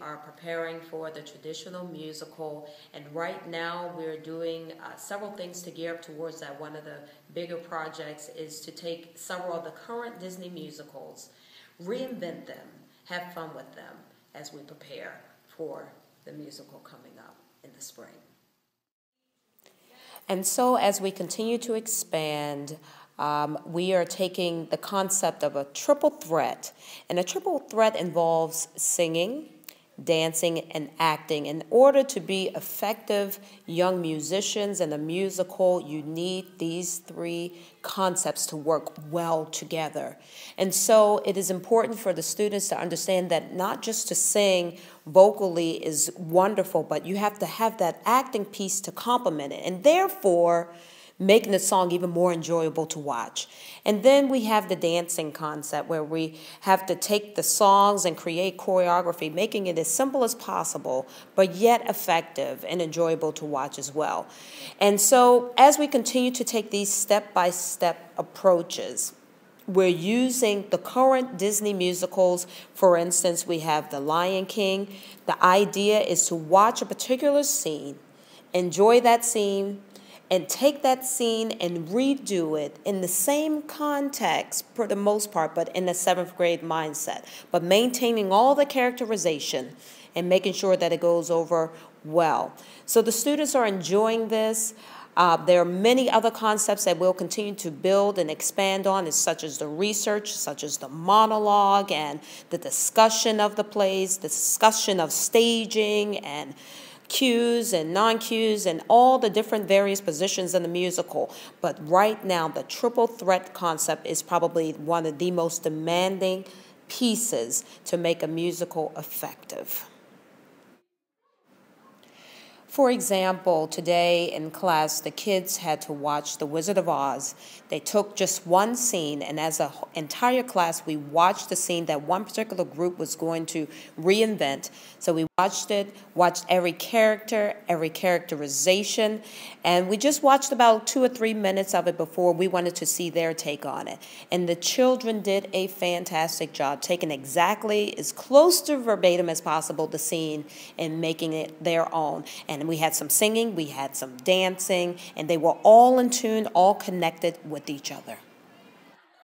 are preparing for the traditional musical, and right now we're doing uh, several things to gear up towards that. One of the bigger projects is to take several of the current Disney musicals, reinvent them, have fun with them as we prepare for the musical coming up in the spring. And so, as we continue to expand, um, we are taking the concept of a triple threat. And a triple threat involves singing, dancing, and acting. In order to be effective young musicians in a musical, you need these three concepts to work well together. And so it is important for the students to understand that not just to sing vocally is wonderful, but you have to have that acting piece to complement it. And therefore, making the song even more enjoyable to watch. And then we have the dancing concept where we have to take the songs and create choreography, making it as simple as possible, but yet effective and enjoyable to watch as well. And so as we continue to take these step by step approaches, we're using the current Disney musicals. For instance, we have The Lion King. The idea is to watch a particular scene, enjoy that scene, and take that scene and redo it in the same context for the most part, but in a seventh grade mindset, but maintaining all the characterization and making sure that it goes over well. So the students are enjoying this. Uh, there are many other concepts that we'll continue to build and expand on, such as the research, such as the monologue and the discussion of the plays, the discussion of staging and cues and non-cues and all the different various positions in the musical. But right now, the triple threat concept is probably one of the most demanding pieces to make a musical effective. For example, today in class, the kids had to watch The Wizard of Oz. They took just one scene, and as an entire class, we watched the scene that one particular group was going to reinvent. So we watched it, watched every character, every characterization, and we just watched about two or three minutes of it before we wanted to see their take on it. And the children did a fantastic job, taking exactly as close to verbatim as possible the scene and making it their own. And we had some singing, we had some dancing, and they were all in tune, all connected with each other.